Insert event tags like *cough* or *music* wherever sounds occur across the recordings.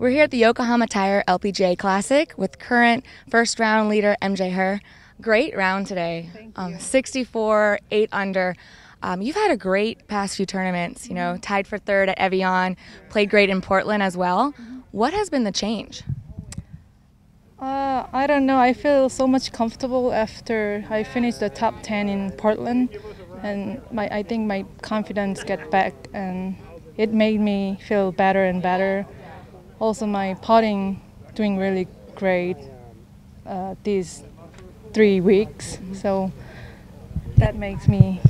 We're here at the Yokohama Tire LPGA Classic with current first round leader MJ Hur. Great round today. Um, 64, 8 under. Um, you've had a great past few tournaments, you know, tied for third at Evian, played great in Portland as well. What has been the change? Uh, I don't know. I feel so much comfortable after I finished the top 10 in Portland, and my I think my confidence get back, and it made me feel better and better. Also, my putting doing really great uh, these three weeks, so that makes me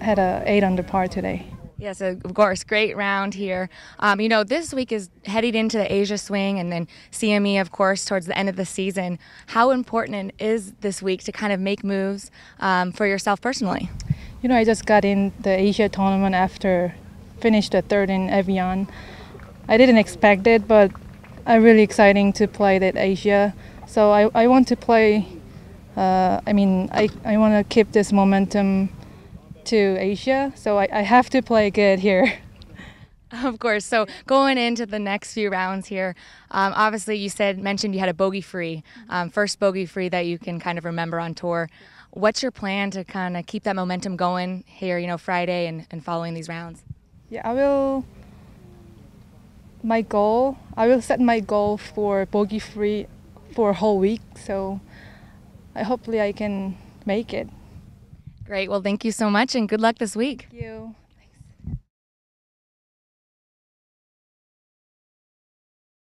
had a eight under par today. Yes, of course, great round here. Um, you know, this week is heading into the Asia swing and then CME, of course, towards the end of the season. How important is this week to kind of make moves um, for yourself personally? You know, I just got in the Asia tournament after finished the third in Evian. I didn't expect it, but I'm really exciting to play that Asia. So I, I want to play. Uh, I mean, I, I want to keep this momentum to Asia, so I, I have to play good here. *laughs* Of course. So going into the next few rounds here, um, obviously you said mentioned you had a bogey free, um, first bogey free that you can kind of remember on tour. What's your plan to kind of keep that momentum going here? You know, Friday and, and following these rounds. Yeah, I will. My goal, I will set my goal for bogey free for a whole week. So, I hopefully I can make it. Great. Well, thank you so much and good luck this week. Thank you.